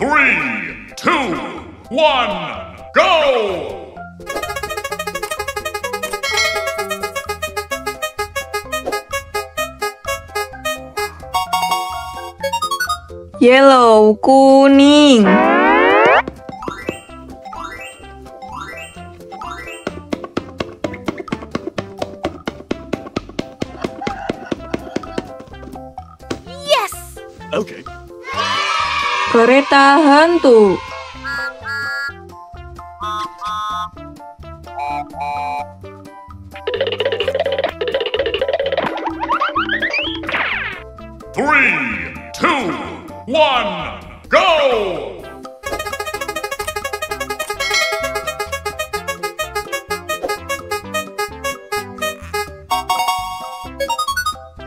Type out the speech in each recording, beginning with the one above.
Three, two, one, go! Yellow, kuning. Kereta hantu. Three, two, one, go!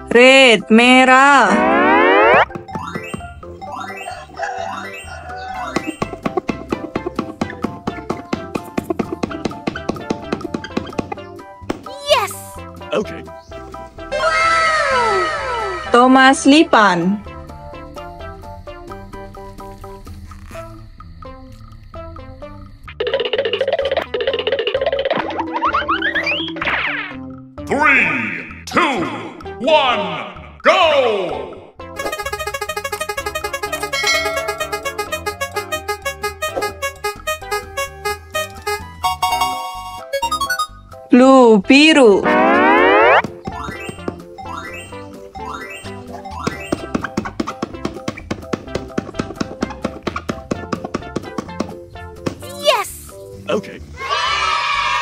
Red, merah. Okay. Thomas Lipan. Three, two, one, go! Blue, biru. Okay.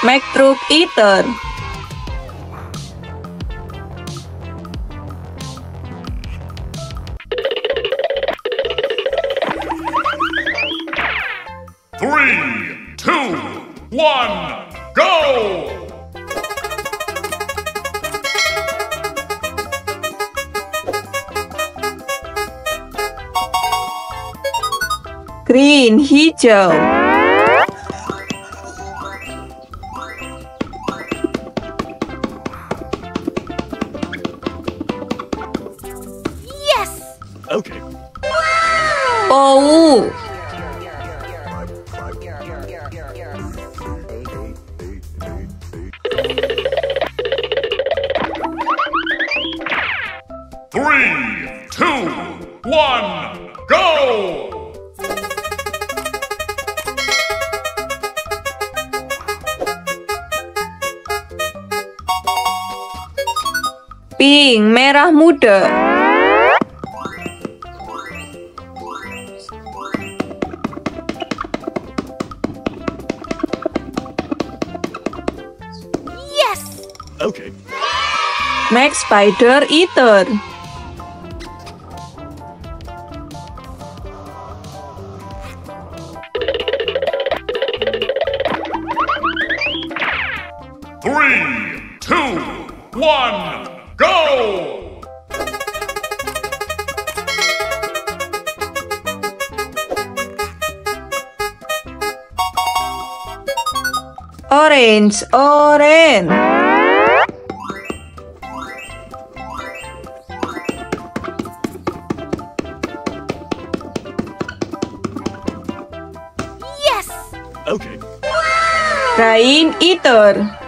Mac Truck Eater. Three, two, one, go! Green, hijau. Okay. Pou. Three, two, one, go! Pink, merah muda. Okay. Max Spider Eater. Three, two, one, go! Orange, orange. Okay. Rain Eater.